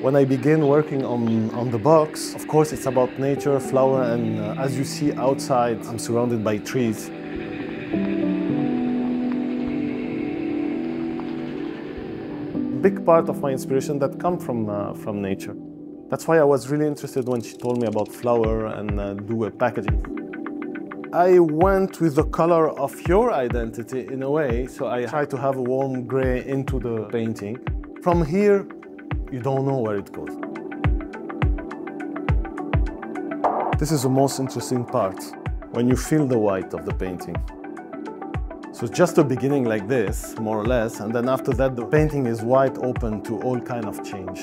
When I begin working on, on the box, of course it's about nature, flower, and uh, as you see outside, I'm surrounded by trees. Big part of my inspiration that come from, uh, from nature. That's why I was really interested when she told me about flower and uh, do a packaging. I went with the color of your identity in a way, so I tried to have a warm gray into the painting. From here, you don't know where it goes. This is the most interesting part, when you feel the white of the painting. So just a beginning like this, more or less, and then after that the painting is wide open to all kind of change.